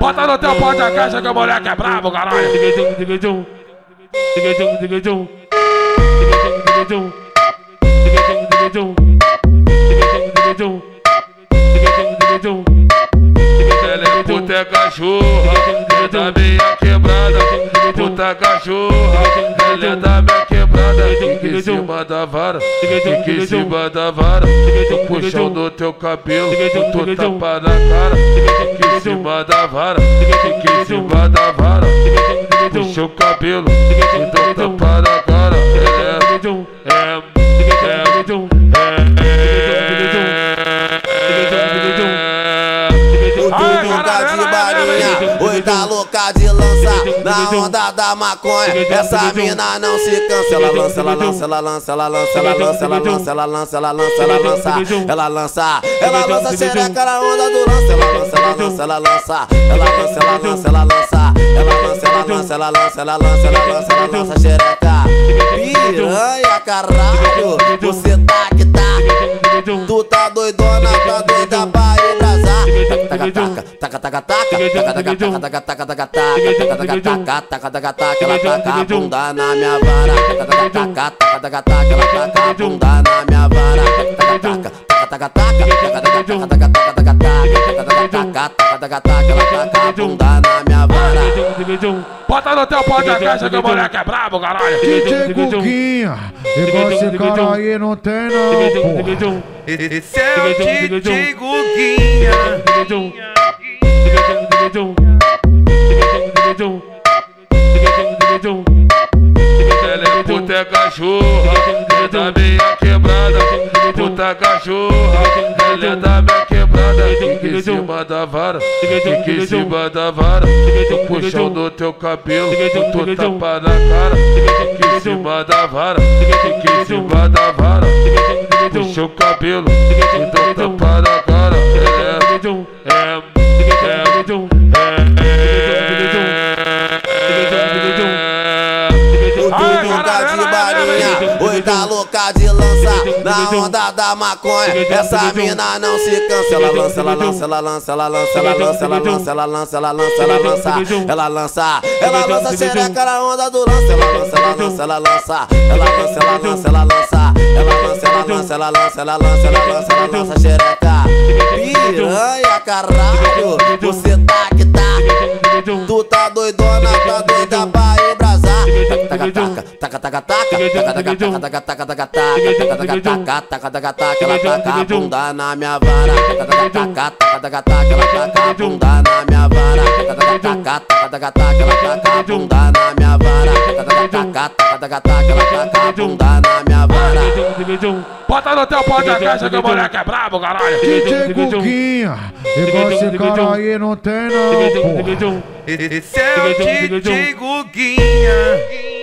Bota no teu pó de caixa que o moleque é brabo, caralho. Ela é puta é cachorra, é da meia quebrada. Puta cachorra, ela é da meia quebrada. Fica em cima da vara, fica em cima da vara. Tô puxando teu cabelo, tu tapa na cara. Fica em cima da vara, fica em cima da vara. Puxa o cabelo, tu tapa na cara. É, é, é, é, Tutuca de balinha, oi tá louca de lança Na onda da maconha, essa mina não se cansa Ela lança, ela lança, ela lança, ela lança, ela lança, ela lança, ela lança, ela lança, ela lança, ela lança, ela lança xereca na onda do lança Ela lança, ela lança, ela lança, ela lança, ela lança, ela lança, ela lança, ela lança, ela lança, ela lança, ela lança, ela lança xereca Piranha, caralho, você tá que tá Taca, taca, taca, taca, taca, taca, taca, taca, taca, taca, taca, taca, taca, taca, taca, taca, ela taca a bunda na minha vara Taca, taca, taca, taca, taca, ela taca a bunda na minha vara Taca, taca, taca, taca, taca, taca, taca, taca, taca, taca, Bota no teu pó de caixa que o moleque é brabo, caralho. DJ Guguinha, igual esse cara aí não tem não, porra. Esse é o DJ Guguinha. É puta cachorra, da meia quebrada. Puta cachorra, ela é da quebrada. Fica em cima da vara, fica em cima da vara. Tô puxando teu cabelo, tu tapa na cara. Fica em cima da vara, fica em cima da vara. Puxa o cabelo, Tutuca de balinha, oi tá louca de lança Na onda da maconha, essa mina não se cansa Ela lança, ela lança, ela lança, ela lança, ela lança, ela lança, ela lança, ela lança, ela lança, ela lança, ela lança xereca na onda do lança Ela lança, ela lança, ela lança, ela lança, ela lança, ela lança, ela lança, ela lança, ela lança, ela lança, ela lança, ela lança xereca Piranha, caralho, você tá que tá Tu tá doidona, tá doida Taca, taca, taca, taca, taca, taca, taca, taca, taca, taca, taca, taca, taca, taca, taca, taca, ela taca a bunda na minha vara Taca, taca, taca, taca, taca, ela taca a bunda na minha vara Taca, taca, taca, taca, taca, ela taca a bunda na minha vara Taca, taca, taca, taca, ela taca a bunda na minha vara Bota no teu pó de caixa que o moleque é brabo, caralho. DJ Guguinha, igual esse cara aí não tem não, porra. Esse é o DJ Guguinha.